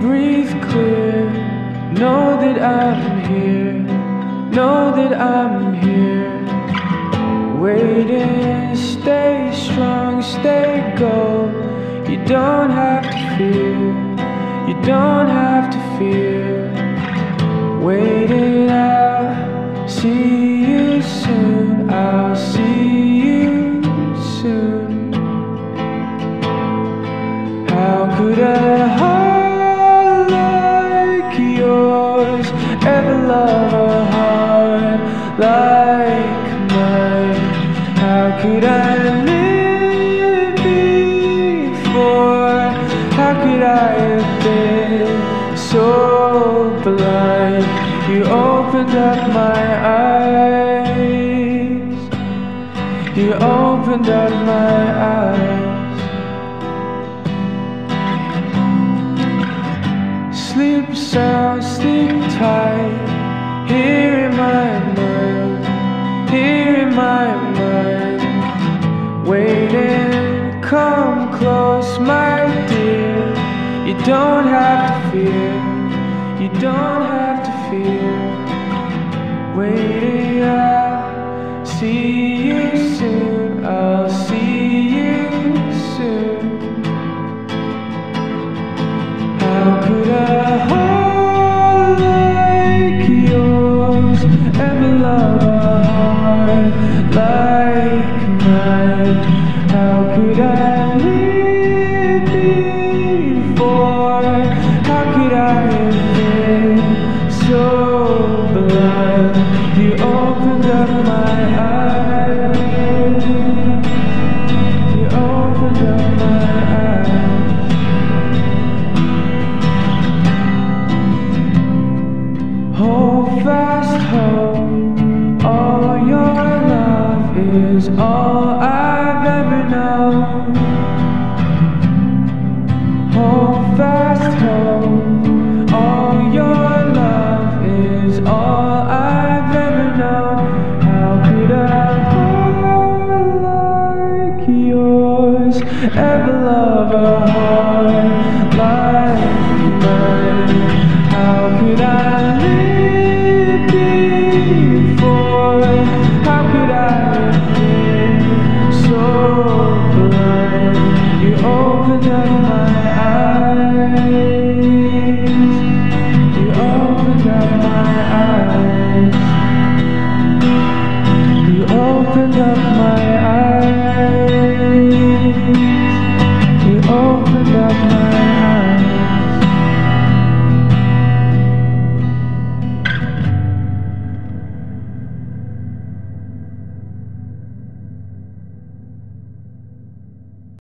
breathe clear. Know that I'm here, know that I'm here. Waiting, stay strong, stay go. You don't have to fear, you don't have to fear. Waiting. Could I live before? How could I have been so blind? You opened up my eyes. You opened up my eyes. Sleep sound, sleep tight. Come close, my dear. You don't have to fear, you don't have to fear. Waiting, I'll see you soon, I'll see you soon. How could a heart like yours ever love a heart like is all I've ever known. Hold fast, hope. All your love is all I've ever known. How could a heart like yours ever love up my